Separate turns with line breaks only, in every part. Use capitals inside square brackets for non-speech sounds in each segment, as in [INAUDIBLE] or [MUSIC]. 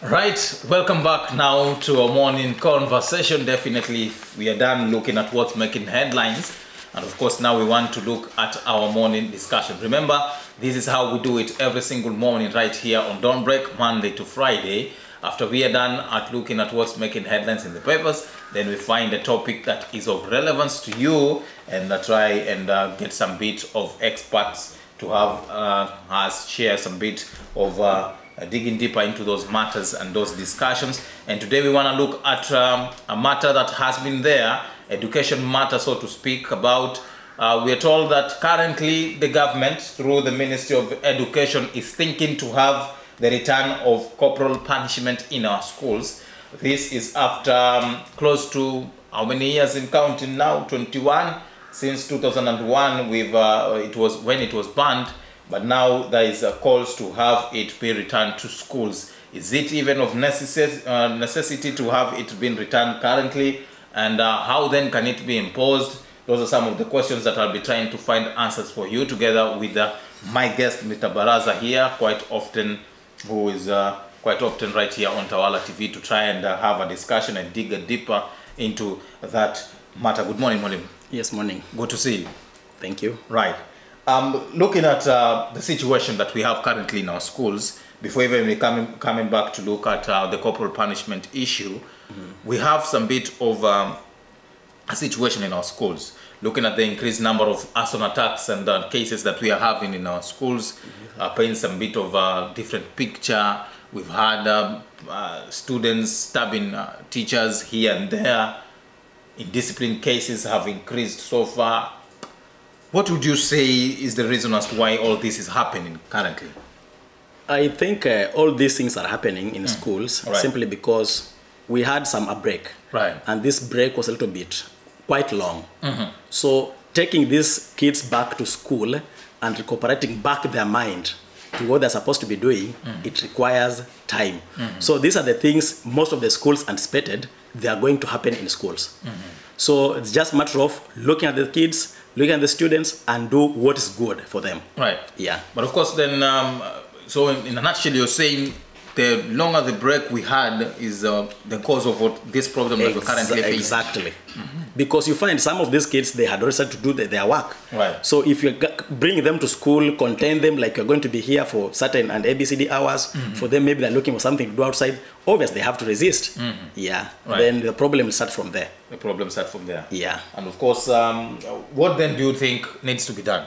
Right, welcome back now to our morning conversation. Definitely, we are done looking at what's making headlines, and of course, now we want to look at our morning discussion. Remember, this is how we do it every single morning, right here on Dawn Break, Monday to Friday. After we are done at looking at what's making headlines in the papers, then we find a topic that is of relevance to you and uh, try and uh, get some bit of experts to have uh, us share some bit of uh, digging deeper into those matters and those discussions. And today we want to look at um, a matter that has been there, education matter, so to speak, about. Uh, we are told that currently the government, through the Ministry of Education, is thinking to have the return of corporal punishment in our schools. This is after um, close to how many years in counting now? 21 since 2001. We've uh, it was when it was banned, but now there is a calls to have it be returned to schools. Is it even of necessi- uh, necessity to have it been returned currently? And uh, how then can it be imposed? Those are some of the questions that I'll be trying to find answers for you together with uh, my guest, Mr. Baraza here, quite often, who is uh, quite often right here on Tawala TV to try and uh, have a discussion and dig deeper into that matter. Good morning, Mwalimu.
Yes, morning.
Good to see you.
Thank you.
Right. Um, looking at uh, the situation that we have currently in our schools, before even coming coming back to look at uh, the corporal punishment issue, we have some bit of um, a situation in our schools. Looking at the increased number of arson attacks and uh, cases that we are having in our schools, uh, paints some bit of a different picture. We've had um, uh, students stabbing uh, teachers here and there. Indiscipline cases have increased so far. What would you say is the reason as to why all this is happening currently?
I think uh, all these things are happening in hmm. schools
Right.
simply because we had some a break.
Right.
And this break was a little bit quite long. Mm-hmm. So taking these kids back to school and recuperating back their mind to what they're supposed to be doing, mm. it requires time. Mm-hmm. So these are the things most of the schools anticipated they are going to happen in schools. Mm-hmm. So it's just a matter of looking at the kids, looking at the students, and do what is good for them.
Right.
Yeah.
But of course, then, um, so in, in a nutshell, you're saying the longer the break we had is uh, the cause of what this problem that we're currently facing.
Exactly. Because you find some of these kids, they had already started to do the, their work.
Right.
So if you bring them to school, contain them like you're going to be here for certain and ABCD hours,
Mm-hmm.
for them maybe they're looking for something to do outside, obviously they have to resist. Yeah.
Mm-hmm. Right.
Then the problem will start from there.
The problem start from there.
Yeah.
And of course, um, what then do you think needs to be done?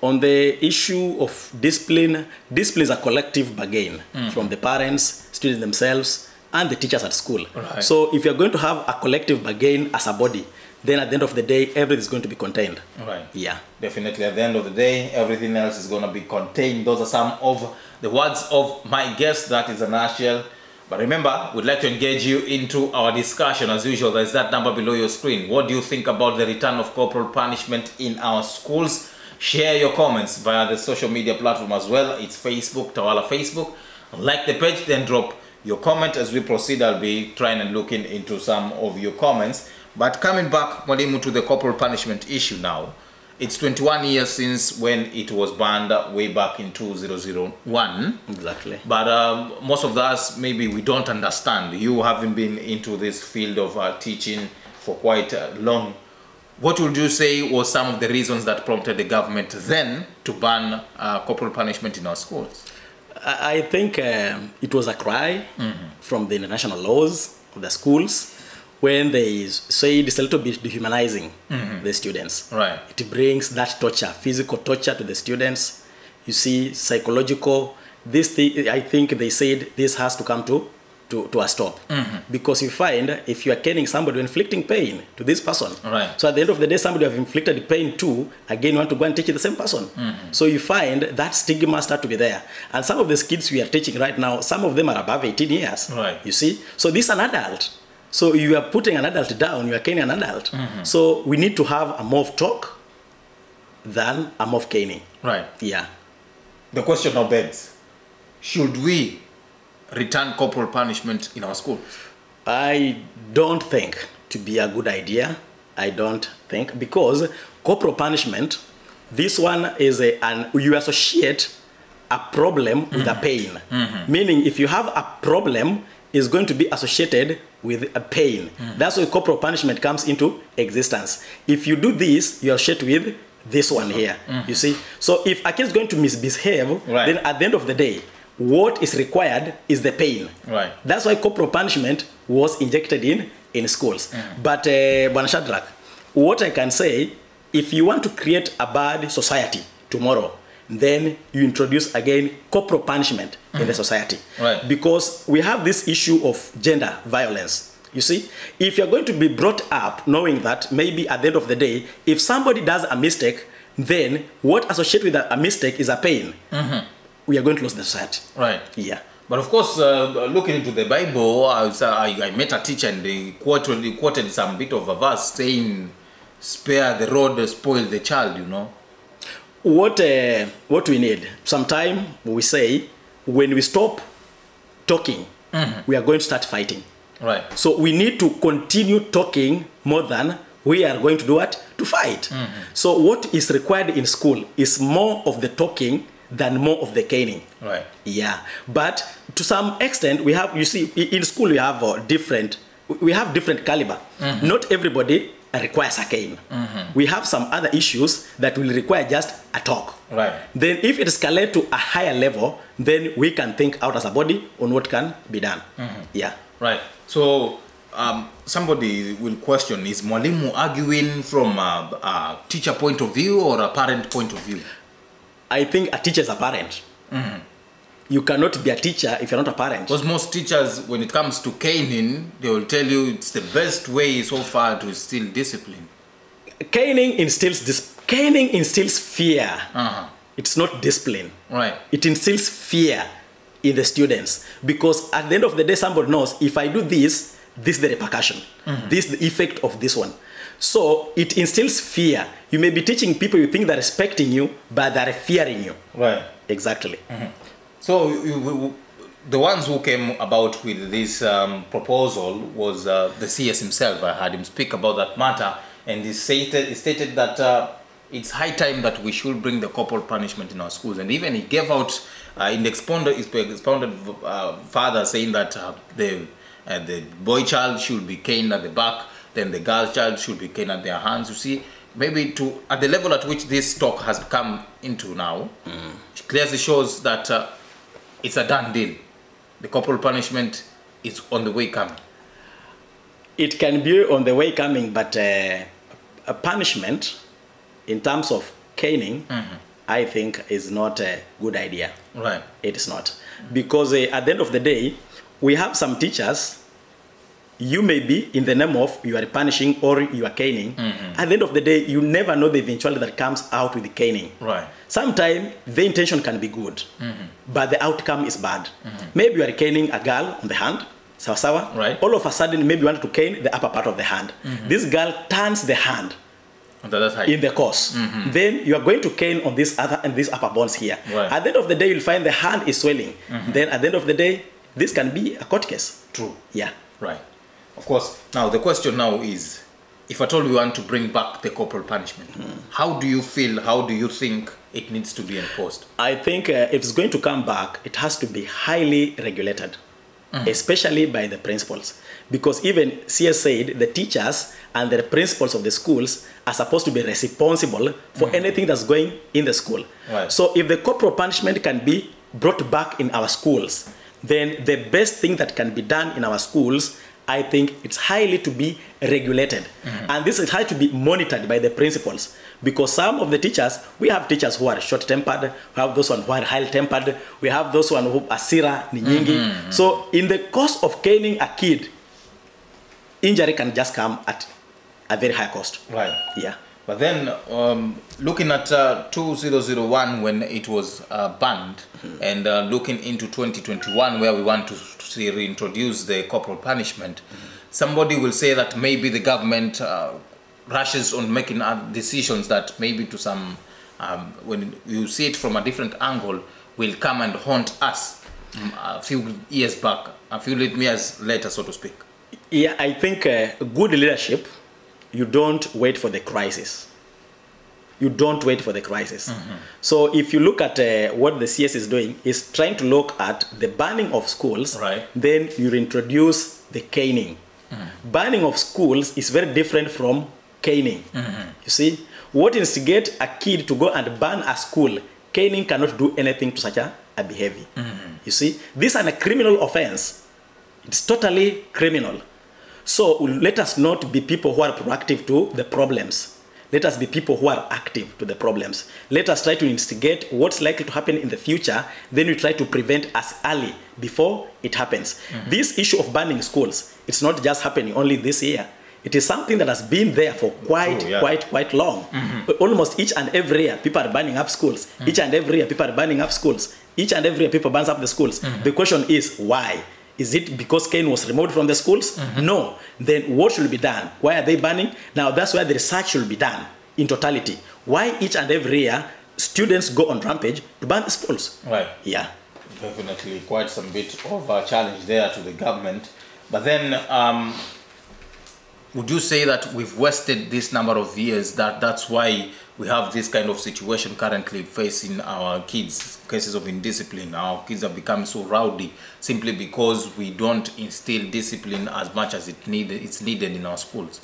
On the issue of discipline, discipline is a collective bargain
Mm.
from the parents, students themselves, and the teachers at school.
Right.
So if you're going to have a collective bargain as a body, then at the end of the day, everything is going to be contained.
Right.
Yeah.
Definitely, at the end of the day, everything else is going to be contained. Those are some of the words of my guest. That is a nutshell. But remember, we'd like to engage you into our discussion. As usual, there's that number below your screen. What do you think about the return of corporal punishment in our schools? Share your comments via the social media platform as well. It's Facebook, Tawala Facebook. Like the page, then drop your comment as we proceed. I'll be trying and looking into some of your comments. But coming back, Mwalimu, to the corporal punishment issue now. It's 21 years since when it was banned way back in 2001.
Exactly.
But um, most of us, maybe we don't understand. You having been into this field of uh, teaching for quite uh, long, what would you say was some of the reasons that prompted the government then to ban uh, corporal punishment in our schools?
I think um, it was a cry from the international laws of the schools when they said it's a little bit dehumanizing the students.
Right.
It brings that torture, physical torture to the students. You see, psychological. This thing, I think they said this has to come to, to, to a stop. Mm-hmm. Because you find if you are caning somebody, you're inflicting pain to this person.
Right.
So at the end of the day, somebody have inflicted pain to, again, you want to go and teach the same person. Mm-hmm. So you find that stigma start to be there. And some of these kids we are teaching right now, some of them are above 18 years.
Right.
You see? So this is an adult. So you are putting an adult down, you are caning an adult. Mm-hmm. So we need to have a more of talk than a more of caning.
Right.
Yeah.
The question now begs should we return corporal punishment in our schools?
I don't think to be a good idea. I don't think because corporal punishment, this one is a, an you associate a problem with a mm-hmm. pain. Mm-hmm. Meaning, if you have a problem, is going to be associated with a pain. Mm-hmm. That's why corporal punishment comes into existence. If you do this, you're shit with this one here. You see? So if a kid is going to misbehave,
Right.
then at the end of the day, what is required is the pain.
Right.
That's why corporal punishment was injected in in schools. Mm. But uh, Bwana Shadrach, what I can say, if you want to create a bad society tomorrow, then you introduce again corporal punishment in the mm. society.
Right.
Because we have this issue of gender violence. You see, if you're going to be brought up knowing that maybe at the end of the day, if somebody does a mistake, then what associated with a, a mistake is a pain. Mm-hmm. We are going to lose the society.
Right.
Yeah.
But of course, uh, looking into the Bible, I, was, uh, I, I met a teacher and they quoted, he quoted some bit of a verse saying, "Spare the rod, spoil the child." You know.
what uh, what we need sometime we say when we stop talking mm-hmm. we are going to start fighting
Right.
so we need to continue talking more than we are going to do what to fight Mm-hmm. so what is required in school is more of the talking than more of the caning.
Right.
yeah. But to some extent we have you see in school we have uh, different we have different caliber. Not everybody requires a cane. We have some other issues that will require just a talk
Right.
then if it escalates to a higher level then we can think out as a body on what can be done. Yeah.
Right. So um, somebody will question: Is mwalimu arguing from a, a teacher point of view or a parent point of view?
I think a teacher is a parent. You cannot be a teacher if you're not a parent.
Because most teachers, when it comes to caning, they will tell you it's the best way so far to instill discipline.
caning instills this caning instills fear.
Uh-huh.
it's not discipline.
Right.
it instills fear in the students. Because at the end of the day somebody knows if i do this this is the repercussion. This is the effect of this one so it instills fear you may be teaching people you think they're respecting you but they're fearing you
Right.
exactly
So you, you- the ones who came about with this um, proposal was uh, the CS himself. I had him speak about that matter, and he stated, he stated that uh, it's high time that we should bring the corporal punishment in our schools. And even he gave out uh, in the expounded, expounded uh, father saying that uh, the uh, the boy child should be caned at the back, then the girl child should be caned at their hands. You see, maybe to at the level at which this talk has come into now, it clearly shows that uh, it's a done deal. The corporal punishment is on the way coming.
it can be on the way coming but uh, a punishment in terms of caning i think is not a good idea
Right.
it is not because uh, at the end of the day we have some teachers you may be in the name of you are punishing or you are caning mm-hmm. at the end of the day you never know the eventuality that comes out with the caning
Right.
sometimes the intention can be good mm-hmm. but the outcome is bad mm-hmm. maybe you are caning a girl on the hand sawa sawa
Right.
all of a sudden maybe you want to cane the upper part of the hand this girl turns the hand
On the other side.
in the course. Then you are going to cane on this other and these upper bones here.
Right.
At the end of the day, you'll find the hand is swelling. Then at the end of the day, this can be a court case.
True.
Yeah.
Right. Of course. Now the question now is, if at all we want to bring back the corporal punishment, how do you feel? How do you think it needs to be enforced?
I think uh, if it's going to come back, it has to be highly regulated, especially by the principals. Because even CS said the teachers and the principals of the schools are supposed to be responsible for anything that's going in the school.
Right.
So if the corporal punishment can be brought back in our schools, then the best thing that can be done in our schools, I think it's highly to be regulated. Mm -hmm. And this is high to be monitored by the principals. Because some of the teachers, we have teachers who are short-tempered, we have those one who are high-tempered, we have those one who are sira ni nyingi. So in the course of caning a kid, injury can just come at a very high cost.
Right.
Yeah.
But then, um, looking at uh, 2001 when it was uh, banned, and uh, looking into 2021 where we want to see reintroduce the corporal punishment, somebody will say that maybe the government uh, rushes on making decisions that maybe to some, um, when you see it from a different angle, will come and haunt us mm, a few years back, a few years later, so to speak.
Yeah, I think uh, good leadership, you don't wait for the crisis. you don't wait for the crisis. Mm-hmm. So if you look at uh, what the CS is doing, is trying to look at the banning of schools.
Right.
Then you introduce the caning. Mm-hmm. Banning of schools is very different from caning. Mm-hmm. You see, what instigate a kid to go and ban a school? Caning cannot do anything to such a, a behavior. You see, this is a criminal offense. It's totally criminal. So let us not be people who are proactive to the problems. Let us be people who are active to the problems. Let us try to instigate what's likely to happen in the future, then we try to prevent as early before it happens. Mm-hmm. This issue of banning schools, it's not just happening only this year. It is something that has been there for quite,
True, yeah.
quite, quite long. Mm-hmm. Almost mm-hmm. each and every year, people are banning up schools. Each and every year, people are banning up schools. Each and every year, people ban up the schools. The question is why? Is it because cane was removed from the schools? No. Then what should be done? Why are they banning? Now that's where the research should be done in totality. Why each and every year students go on rampage to ban the schools?
Right.
Yeah.
Definitely quite some bit of a challenge there to the government. But then, um, would you say that we've wasted this number of years? That that's why we have this kind of situation currently facing our kids, cases of indiscipline. Our kids have become so rowdy simply because we don't instill discipline as much as it needed. It's needed in our schools.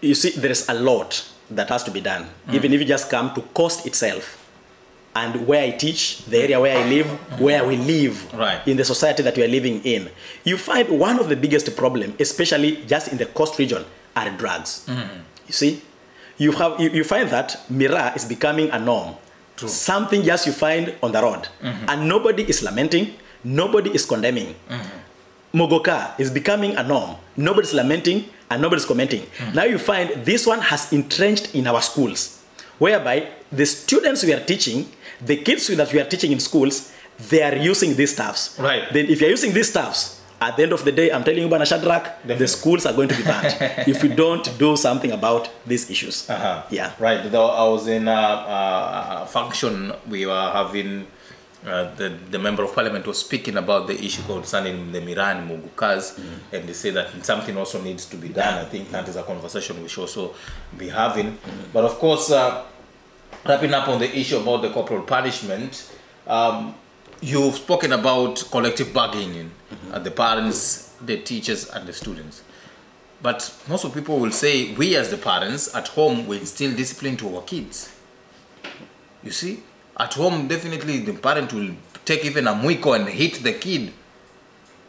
You see, there is a lot that has to be done. Mm. Even if you just come to Coast itself and where I teach, the area where I live, where we live
Right.
in the society that we are living in, you find one of the biggest problem, especially just in the coast region, are drugs. Mm. You see, you have you, you find that miraa is becoming a norm. Something just you find on the road, mm-hmm. and nobody is lamenting, nobody is condemning. Mm-hmm. muguka is becoming a norm. Nobody's lamenting and nobody's commenting. Mm. Now you find this one has entrenched in our schools, whereby the students we are teaching, the kids that we are teaching in schools, they are using these stuffs.
Right.
Then if you're using these stuffs, at the end of the day, I'm telling you, Bwana Shadrach,
Definitely.
the schools are going to be banned if we don't do something about these issues.
Uh-huh.
Yeah.
Right. I was in a, a, a function. We were having uh, the the member of parliament was speaking about the issue concerning the Miran Mugukas, and they say that something also needs to be done. I think that is a conversation we should also be having. But of course, uh, wrapping up on the issue about the corporal punishment. Um, You've spoken about collective bargaining, at the parents, the teachers, and the students. But most of people will say, we as the parents at home we instill discipline to our kids. You see, at home, definitely the parent will take even a muiko and hit the kid.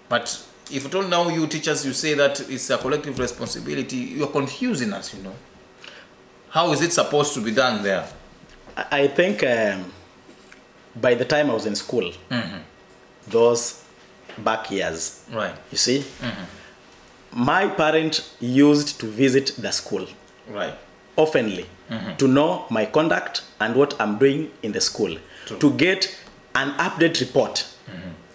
But if at all now you teachers, you say that it's a collective responsibility, you're confusing us, you know. How is it supposed to be done there?
I I think um, by the time I was in school, mm-hmm. those back years,
Right,
you see, mm-hmm. my parent used to visit the school.
Right,
oftenly. Mm-hmm. To know my conduct and what I'm doing in the school, to get an update report.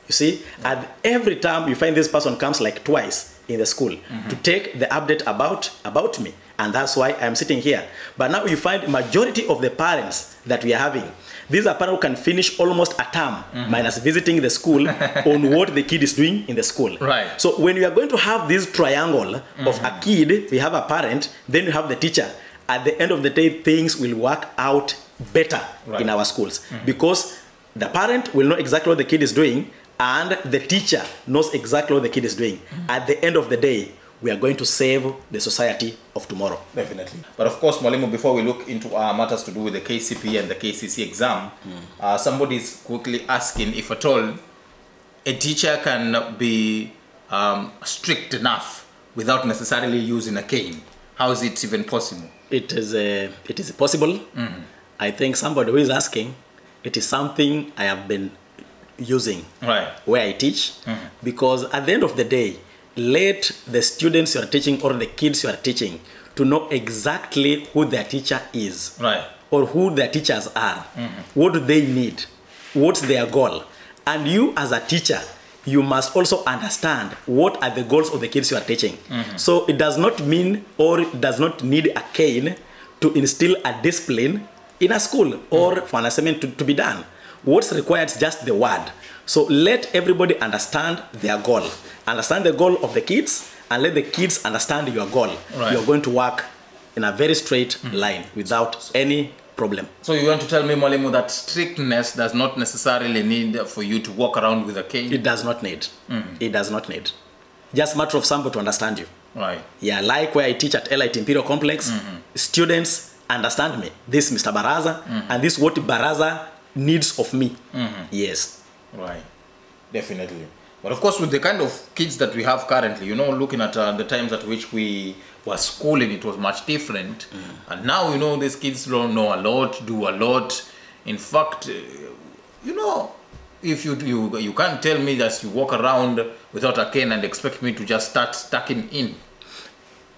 You see, and every time you find this person comes like twice in the school to mhm. take the update about about me, and that's why I'm sitting here. But now you find majority of the parents that we are having. These are parents who can finish almost a term mhm. minus visiting the school [LAUGHS] on what the kid is doing in the school.
Right.
So when we are going to have this triangle of a mhm. kid, we have a parent, then we have the teacher. At the end of the day, things will work out better
Right.
in our schools because the parent will know exactly what the kid is doing and the teacher knows exactly what the kid is doing. At the end of the day, we are going to save the society of tomorrow.
definitely. But of course, Mwalimu, before we look into uh, matters to do with the KCPE and the KCSE exam, uh, somebody is quickly asking if at all a teacher can be um, strict enough without necessarily using a cane. How is it even possible?
It is, uh, it is possible. I think somebody who is asking, it is something I have been using
Right.
where I teach mm-hmm. because at the end of the day, let the students you are teaching or the kids you are teaching to know exactly who their teacher is
Right.
or who their teachers are. Mm-hmm. What do they need? What's their goal? And you, as a teacher, you must also understand what are the goals of the kids you are teaching. Mm-hmm. So it does not mean or does not need a cane to instill a discipline in a school or for an assignment to, to be done. What's required is just the word. So let everybody understand their goal. Understand the goal of the kids and let the kids understand your goal.
Right.
You're going to work in a very straight mm. line without any problem.
So you want to tell me, Mwalimu, that strictness does not necessarily need for you to walk around with a cane?
It does not need. Mm. It does not need. Just a matter of somebody to understand you.
right.
Yeah, like where I teach at Elite Imperial Complex, mm-hmm. students understand me. This is Mr. Baraza, mm-hmm. and this is what Baraza needs of me. Yes.
Right, definitely. But of course, with the kind of kids that we have currently, you know, looking at uh, the times at which we were schooling, it was much different. And now, you know, these kids don't know a lot, do a lot. In fact, uh, you know, if you you you can't tell me that you walk around without a cane and expect me to just start stacking in.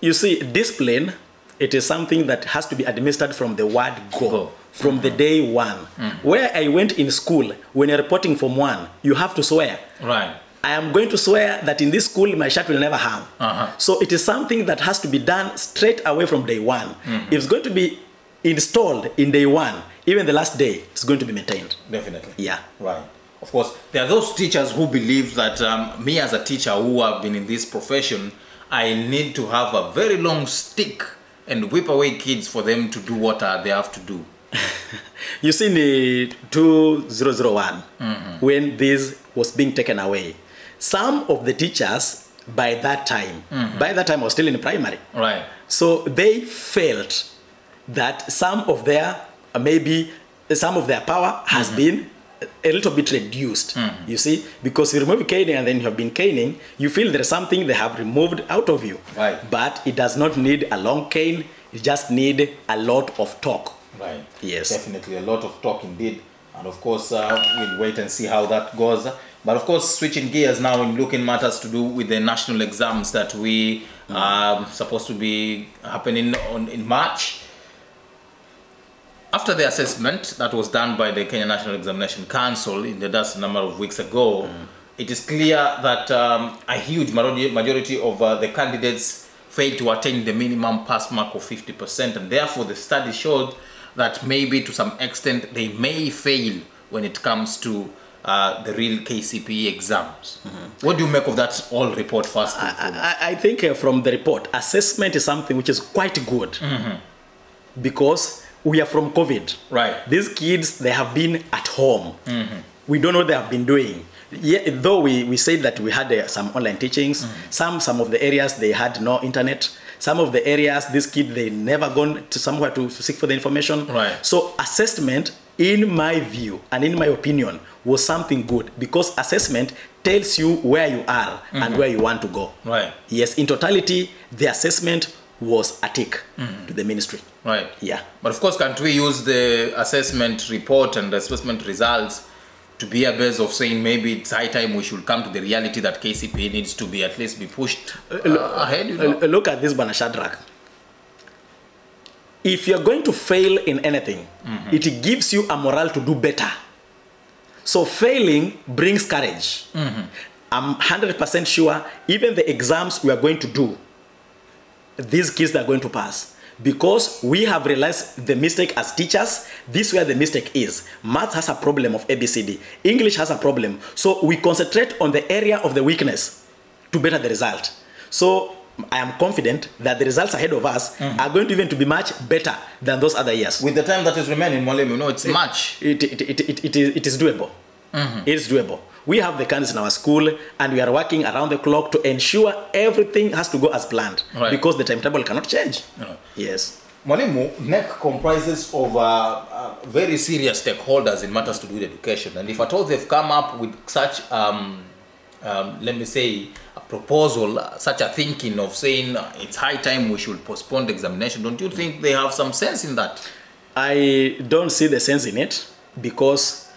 You see, discipline, it is something that has to be administered from the word go,
Go.
from the day one. Where I went in school, when you're reporting from one, you have to swear.
Right.
I am going to swear that in this school my shirt will never harm.
Uh-huh.
So it is something that has to be done straight away from day one. If it's going to be installed in day one, even the last day, it's going to be maintained.
Definitely.
Yeah.
Right. Of course, there are those teachers who believe that um, me as a teacher who have been in this profession, I need to have a very long stick and whip away kids for them to do what uh, they have to do. [LAUGHS]
You see, in the 2001, when this was being taken away, some of the teachers by that time, mm -hmm. by that time I was still in primary,
Right.
So they felt that some of their uh, maybe some of their power has mm -hmm. been a little bit reduced. Mm-hmm. You see, because you remove caning and then you have been caning, you feel there is something they have removed out of you.
Right.
But it does not need a long cane. It just need a lot of talk.
Right.
Yes.
Definitely a lot of talk indeed. And of course, uh, we'll wait and see how that goes. But of course, switching gears now in looking matters to do with the national exams that we are supposed to be happening on in March. After the assessment that was done by the Kenya National Examination Council in the dust a number of weeks ago, it is clear that um, a huge majority of uh, the candidates failed to attain the minimum pass mark of 50%, and therefore the study showed that maybe to some extent they may fail when it comes to uh, the real KCPE exams. What do you make of that all report first? foremost?
I, I think uh, from the report, assessment is something which is quite good because we are from COVID.
Right.
These kids, they have been at home. Mm-hmm. We don't know what they have been doing. Yeah, though we, we said that we had uh, some online teachings, mm-hmm. some some of the areas they had no internet. Some of the areas, these kids they never gone to somewhere to, to seek for the information.
Right.
So assessment, in my view and in my opinion, was something good because assessment tells you where you are and mm-hmm. where you want to go.
Right.
Yes, in totality, the assessment was a tick to the ministry.
Right.
Yeah.
But of course, can't we use the assessment report and the assessment results to be a base of saying maybe it's high time we should come to the reality that KCPE needs to be at least be pushed uh, ahead? You know?
Uh, look at this, Bwana Shadrach. If you're going to fail in anything, it gives you a morale to do better. So failing brings courage. I'm 100% sure even the exams we are going to do, these kids are going to pass. Because we have realized the mistake as teachers, this is where the mistake is. Maths has a problem of ABCD. English has a problem. So we concentrate on the area of the weakness to better the result. So I am confident that the results ahead of us mm-hmm. are going to even to be much better than those other years.
With the time that is remaining, Mwalimu, you know, it's much.
It, it, it, it, it, is, it is doable. Mm-hmm. It is doable. We have the candidates in our school and we are working around the clock to ensure everything has to go as planned
Right.
because the timetable cannot change.
Yeah.
Yes.
Mwalimu, KNEC comprises of uh, uh, very serious stakeholders in matters to do with education. And if at all they've come up with such, um, um, let me say, a proposal, uh, such a thinking of saying uh, it's high time we should postpone the examination, don't you think they have some sense in that?
I don't see the sense in it because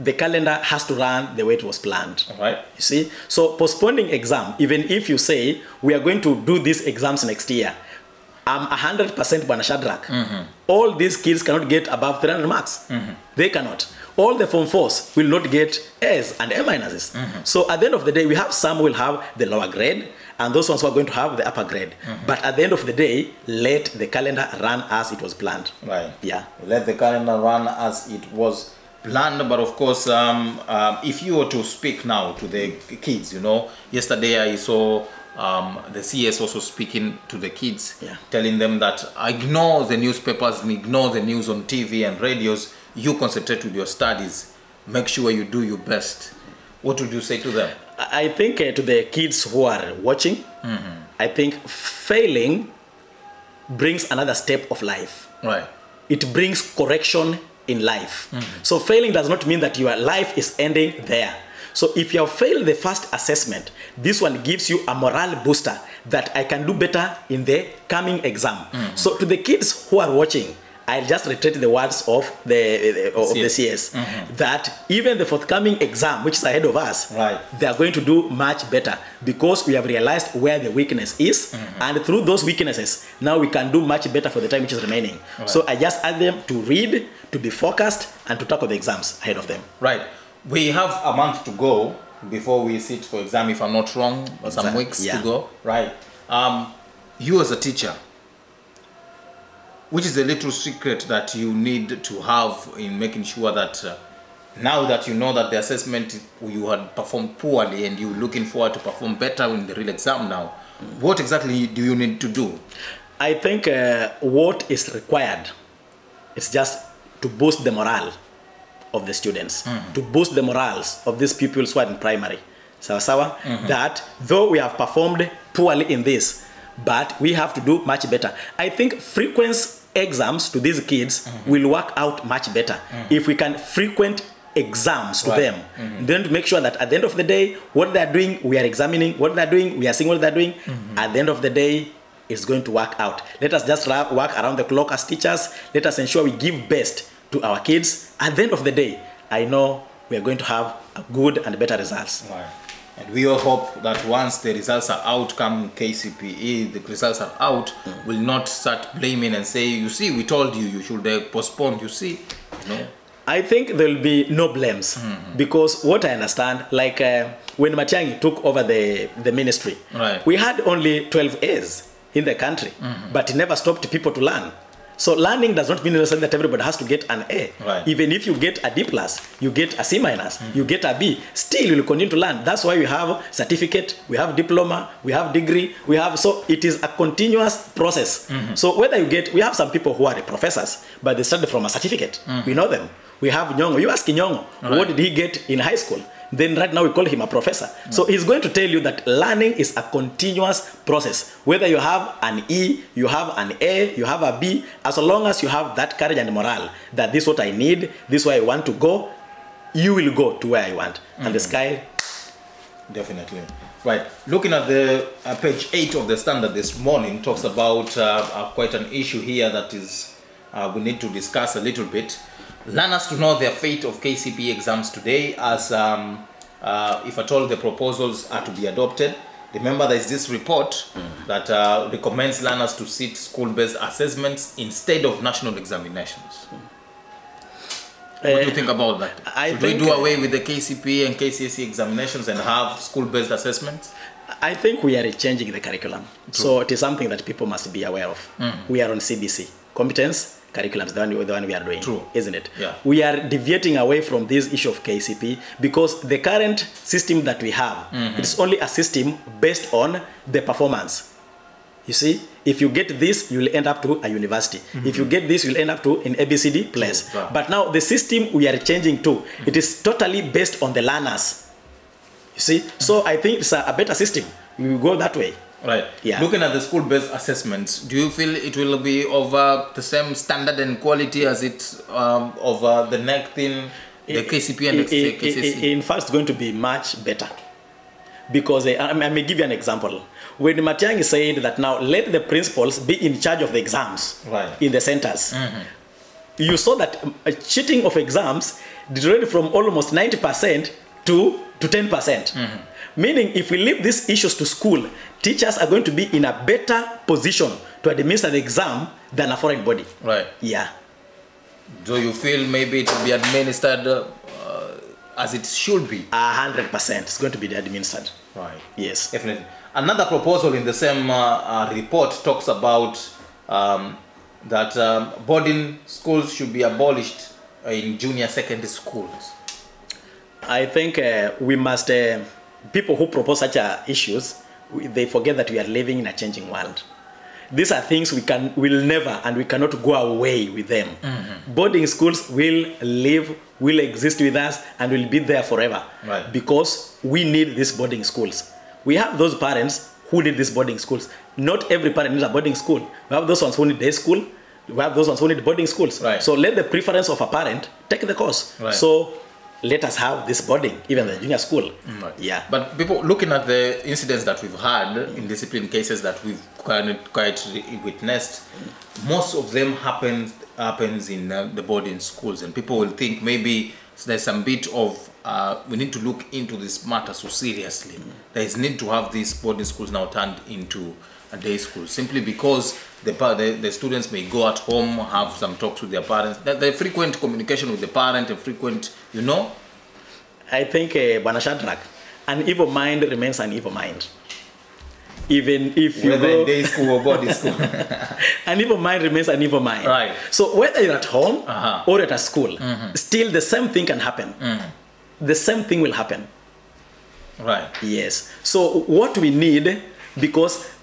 the calendar has to run the way it was planned.
All right.
You see? So postponing exam, even if you say we are going to do these exams next year, I'm 100% Bwana Shadrach. Mm-hmm. All these kids cannot get above 300 marks. Mm-hmm. They cannot. All the Form 4s will not get A's and A minuses. Mm-hmm. So at the end of the day, we have some will have the lower grade and those ones who are going to have the upper grade. But at the end of the day, let the calendar run as it was planned.
Right.
Yeah.
Let the calendar run as it was planned. But of course, um, um, if you were to speak now to the kids, you know, yesterday I saw um, the CS also speaking to the kids,
Yeah.
telling them that ignore the newspapers and ignore the news on TV and radios. You concentrate with your studies. Make sure you do your best. What would you say to them?
I think uh, to the kids who are watching, I think failing brings another step of life.
Right.
It brings correction in life. Mm. So failing does not mean that your life is ending there. So if you have failed the first assessment, this one gives you a morale booster that I can do better in the coming exam. Mm. So to the kids who are watching, I just reiterate the words of the of the CS that even the forthcoming exam, which is ahead of us,
Right.
they are going to do much better because we have realized where the weakness is, and through those weaknesses, now we can do much better for the time which is remaining. So I just ask them to read, to be focused, and to tackle the exams ahead of them.
Right. We have a month to go before we sit for exam, if I'm not wrong, some weeks
yeah.
to go. Right. Um, you as a teacher, which is a little secret that you need to have in making sure that uh, now that you know that the assessment you had performed poorly and you're looking forward to perform better in the real exam now, what exactly do you need to do?
I think uh, what is required is just to boost the morale of the students, mm -hmm. to boost the morals of these pupils who are in primary. Sawa sawa, that though we have performed poorly in this, but we have to do much better. I think frequent exams to these kids mm-hmm. will work out much better mm-hmm. if we can frequent exams to
Right.
them mm-hmm. then to make sure that at the end of the day what they're doing we are examining what they're doing we are seeing what they're doing at the end of the day it's going to work out let us just ra- work around the clock as teachers let us ensure we give best to our kids at the end of the day i know we are going to have a good and better results
Right. And we all hope that once the results are out, come KCPE, the results are out, mm. will not start blaming and say, you see, we told you, you should uh, postpone, you see. No. know?
I think there will be no blames mm-hmm. because what I understand, like uh, when Matiangi took over the, the ministry,
Right.
we had only 12 A's in the country, mm-hmm. but it never stopped people to learn. So learning does not mean necessarily that everybody has to get an A.
Right.
Even if you get a D plus, you get a C minus, mm. you get a B, still you will continue to learn. That's why we have certificate, we have diploma, we have degree, we have so it is a continuous process. Mm-hmm. So whether you get, we have some people who are professors, but they started from a certificate. Mm-hmm. We know them. We have Nyongo. You ask Nyongo, right. what did he get in high school? Then right now we call him a professor. So he's going to tell you that learning is a continuous process. Whether you have an E, you have an A, you have a B, as long as you have that courage and morale that this is what I need, this is where I want to go, you will go to where I want. And the sky
Definitely. Right. Looking at the uh, page 8 of the standard this morning talks about uh, uh, quite an issue here that is uh, we need to discuss a little bit. Learners to know their fate of KCPE exams today as um, uh, if at all the proposals are to be adopted. Remember there is this report that uh, recommends learners to sit school-based assessments instead of national examinations. What do you think about that?
I
Should we do away with the KCPE and KCSE examinations and have school-based assessments?
I think we are changing the curriculum. So it is something that people must be aware of. We are on CBC, competence curriculums, the one, the one we are doing,
True.
isn't it?
Yeah.
We are deviating away from this issue of KCPE because the current system that we have, mm-hmm. it's only a system based on the performance. You see, if you get this, you'll end up to a university. If you mm-hmm. get this, you'll end up to an ABCD place.
Yeah.
But now the system we are changing to, mm-hmm. it is totally based on the learners. You see, so I think it's a, a better system. We will go that way.
Right.
Yeah.
Looking at the school-based assessments, do you feel it will be over the same standard and quality as it um, over the next thing, the KCPE and the
I- I-
KCSE?
I- in fact, it's going to be much better. Because uh, I, I may give you an example. When Matiangi said that now let the principals be in charge of the exams
Right.
in the centers, you saw that um, uh, cheating of exams deteriorated from almost 90% to, to 10%. Meaning, if we leave these issues to school, teachers are going to be in a better position to administer the exam than a foreign body.
Right.
Yeah.
Do you feel maybe it will be administered uh, as it should be?
A hundred percent. It's going to be administered.
Right.
Yes.
Definitely. Another proposal in the same uh, uh, report talks about um, that um, boarding schools should be abolished in junior secondary schools.
I think uh, we must, uh, people who propose such uh, issues, they forget that we are living in a changing world. These are things we can will never and we cannot go away with them. Boarding schools will live, will exist with us, and will be there forever.
Right.
Because we need these boarding schools. We have those parents who need these boarding schools. Not every parent needs a boarding school. We have those ones who need day school. We have those ones who need boarding schools.
Right.
So let the preference of a parent take the course.
Right.
So let us have this boarding, even the junior school.
Right.
Yeah.
But people looking at the incidents that we've had in discipline cases that we've quite, quite witnessed, most of them happen happens in uh, the boarding schools, and people will think maybe there's some bit of uh, we need to look into this matter so seriously. There is need to have these boarding schools now turned into a day school simply because the, the the students may go at home have some talks with their parents. The, the frequent communication with the parent, and frequent, you know,
I think uh, Bwana Shadrach, an evil mind remains an evil mind. Even if you
whether
go,
in day school or boarding school. [LAUGHS]
an evil mind remains an evil mind.
Right.
So whether you're at home
Uh-huh.
or at a school, still the same thing can happen. The same thing will happen.
right.
Yes. So what we need, because uh, uh,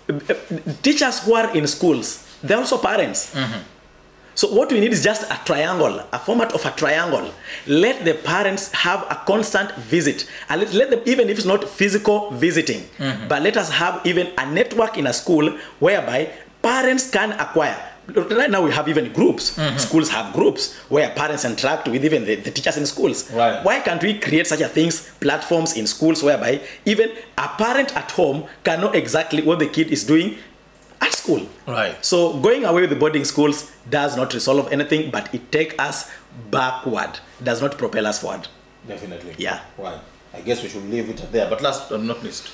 teachers who are in schools, they're also parents. Mm -hmm. So what we need is just a triangle, a format of a triangle. Let the parents have a constant visit, and let, let them even if it's not physical visiting, mm -hmm. but let us have even a network in a school whereby parents can acquire. Right now we have even groups. Mm-hmm. Schools have groups where parents interact with even the, the teachers in schools.
Right.
Why can't we create such a things, platforms in schools whereby even a parent at home can know exactly what the kid is doing at school?
Right.
So going away with the boarding schools does not resolve anything, but it take us backward. Does not propel us forward.
Definitely.
Yeah.
Right. I guess we should leave it there. But last but not least,